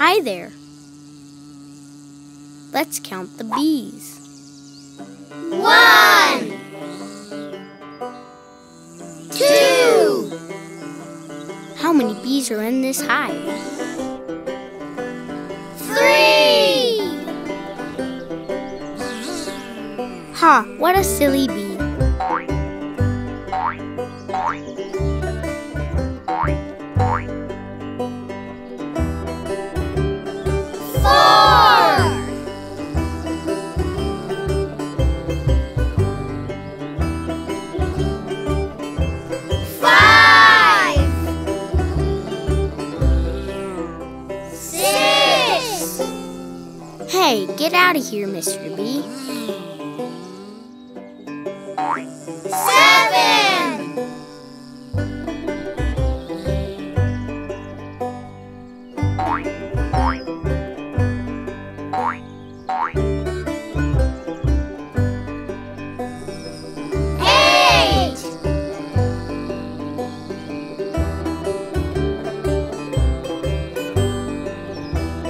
Hi there. Let's count the bees. One, two, How many bees are in this hive? three, Ha, what a silly bee. Hey, get out of here, Mr. Eight,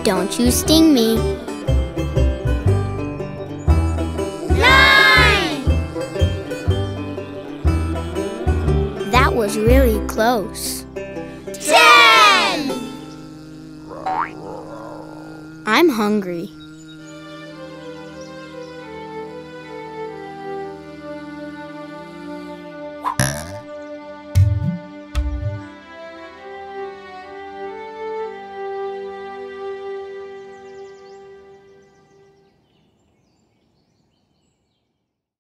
Don't you sting me. Was really close. ten. I'm hungry.